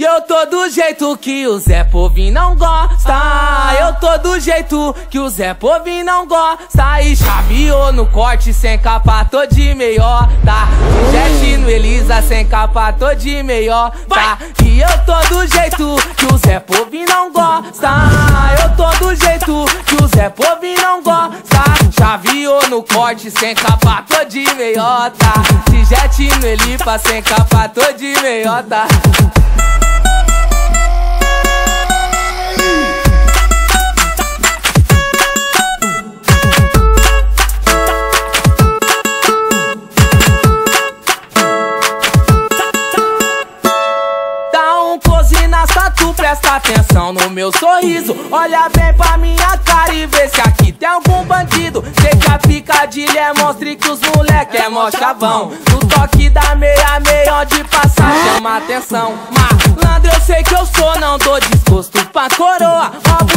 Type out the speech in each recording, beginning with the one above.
E eu tô do jeito que o Zé Povinho não gosta. Eu tô do jeito que o Zé Povinho não gosta. E chaveou no corte sem capa, tô de meiota. Jet no Elisa sem capa, tô de meiota. E eu tô do jeito que o Zé Povinho não gosta. Eu tô do jeito que o Zé Povinho não gosta. Chaveou no corte sem capa, tô de meiota. De jet no Elipa sem capa, tô de meiota. Presta atenção no meu sorriso. Olha bem pra minha cara e vê se aqui tem algum bandido. Sei que a picadilha é monstro que os moleque é mó chavão. No toque da meia meia onde passar chama atenção. Malandro eu sei que eu sou, não tô disposto pra coroa. Roubo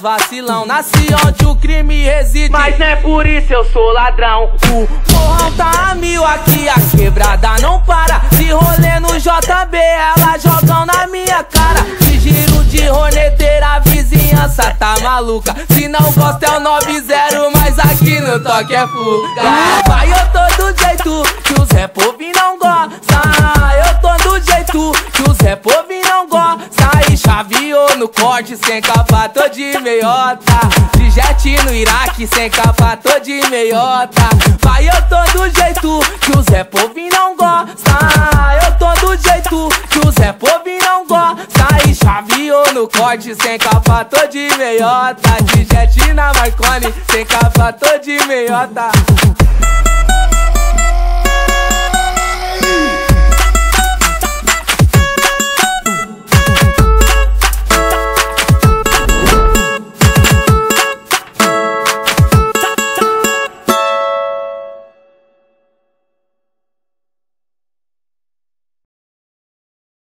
vacilão. Nasci onde o crime reside. Mas não é por isso eu sou ladrão. O morrão tá a mil aqui a quebrada não para. Se rolê no JB, ela jogam na minha cara. Se giro de roneteira, a vizinhança tá maluca. Se não gosta é o 90, mas aqui no toque é fuga. Vai, eu tô do jeito que os Zé no corte, sem capa, tô de meiota. De jet no Iraque, sem capa, tô de meiota. Vai, eu tô do jeito que o Zé Povinho não gosta. Eu tô do jeito que o Zé Povinho não gosta. E chaveou no corte, sem capa, tô de meiota. De jet na Marconi, sem capa, tô de meiota